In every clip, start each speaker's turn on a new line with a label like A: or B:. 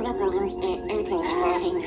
A: never want anything starting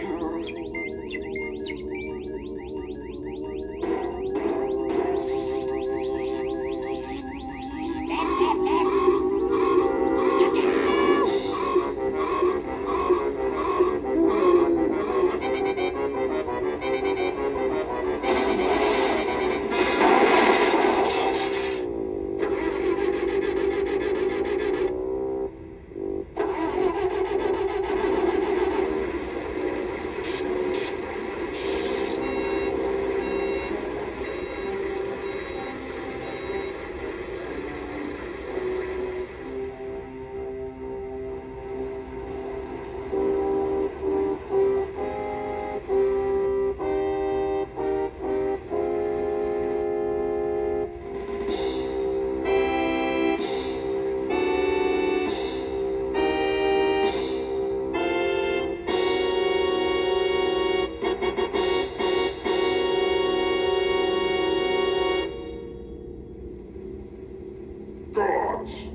B: gods.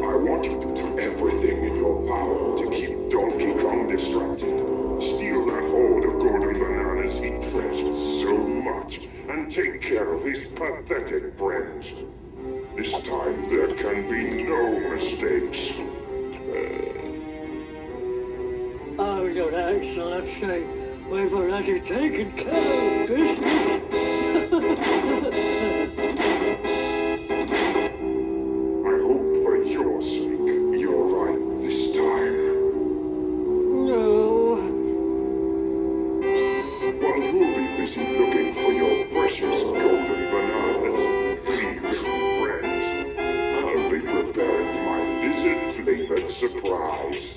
B: I want you to do everything in your power to keep Donkey Kong distracted. Steal that hoard of golden bananas he treasured so much, and take care of his pathetic friends. This time they're
A: so let's say we've already taken care of business.
B: I hope for your sake you're right this time.
A: No.
B: While you'll be busy looking for your precious golden bananas, flea friends, I'll be preparing my lizard flavored surprise.